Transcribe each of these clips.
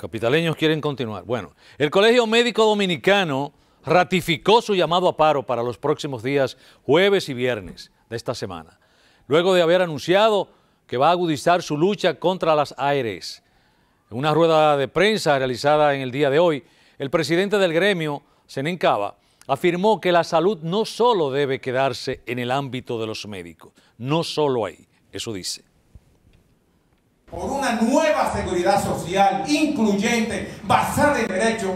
capitaleños quieren continuar. Bueno, el Colegio Médico Dominicano ratificó su llamado a paro para los próximos días jueves y viernes de esta semana, luego de haber anunciado que va a agudizar su lucha contra las ARS. En una rueda de prensa realizada en el día de hoy, el presidente del gremio, Zenén Cava, afirmó que la salud no solo debe quedarse en el ámbito de los médicos, no solo ahí, eso dice nueva seguridad social incluyente, basada en derecho,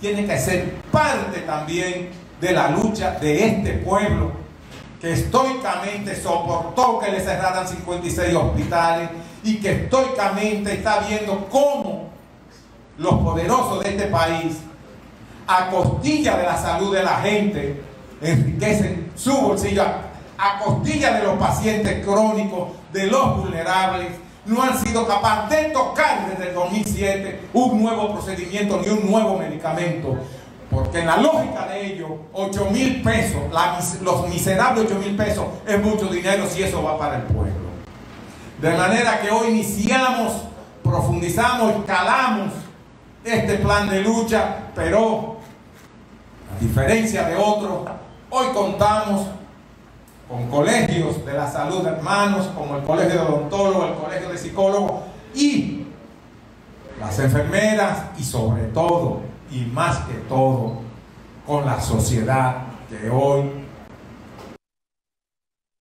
tiene que ser parte también de la lucha de este pueblo que estoicamente soportó que le cerraran 56 hospitales y que estoicamente está viendo cómo los poderosos de este país, a costilla de la salud de la gente, enriquecen su bolsillo, a costilla de los pacientes crónicos, de los vulnerables, no han sido capaces de tocar desde el 2007 un nuevo procedimiento ni un nuevo medicamento. Porque en la lógica de ellos, 8 mil pesos, los miserables 8 mil pesos es mucho dinero si eso va para el pueblo. De manera que hoy iniciamos, profundizamos, escalamos este plan de lucha, pero a diferencia de otros, hoy contamos con colegios de la salud hermanos, como el colegio de odontólogos, el colegio de psicólogos y las enfermeras y sobre todo, y más que todo, con la sociedad que hoy